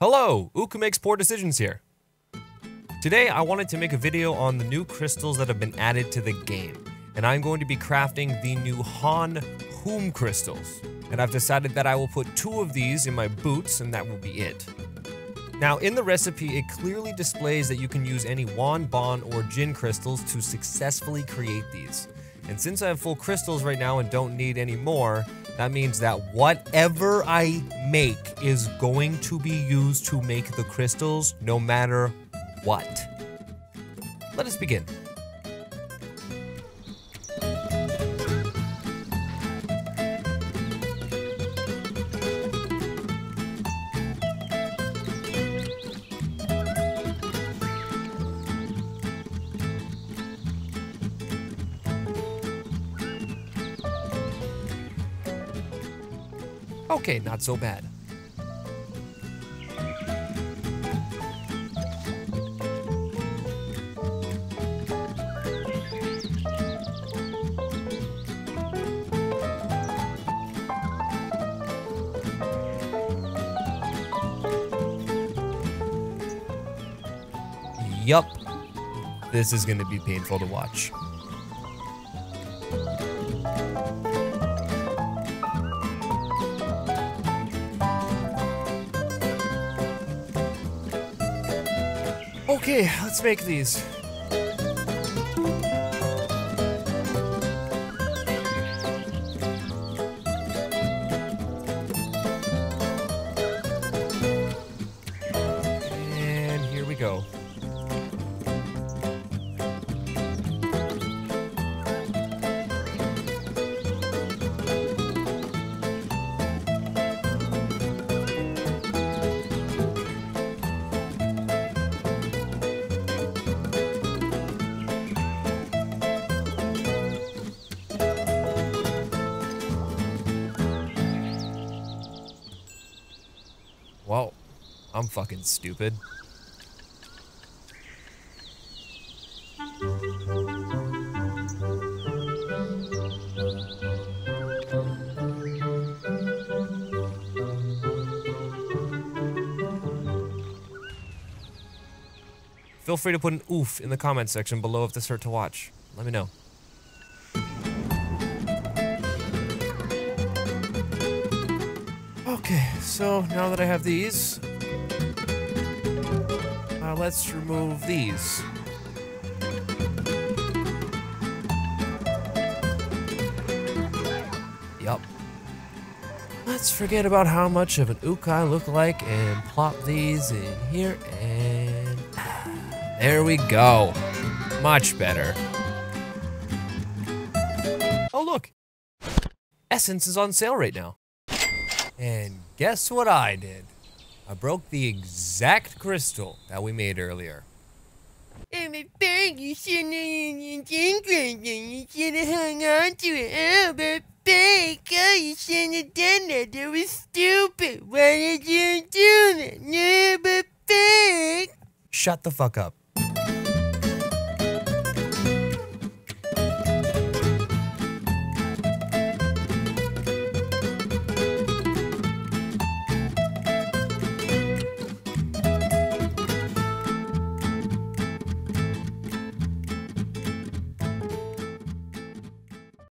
Hello, Uku makes poor decisions here. Today I wanted to make a video on the new crystals that have been added to the game, and I'm going to be crafting the new Han Hoom crystals. And I've decided that I will put two of these in my boots and that will be it. Now in the recipe it clearly displays that you can use any Wan, Bon, or Jin crystals to successfully create these. And since I have full crystals right now and don't need any more, that means that whatever I make is going to be used to make the crystals no matter what. Let us begin. Okay, not so bad. Yup. This is going to be painful to watch. Okay, let's make these. Whoa, I'm fucking stupid. Feel free to put an oof in the comment section below if this hurt to watch. Let me know. Okay, so now that I have these, uh, let's remove these. Yup. Let's forget about how much of an ook I look like and plop these in here and there we go. Much better. Oh look, Essence is on sale right now. And guess what I did? I broke the exact crystal that we made earlier. I'm a bag, you shouldn't have. You should have hung on to it. Oh, but bag, oh, you shouldn't have done that. That was stupid. Why did you do that? No, but bag. Shut the fuck up.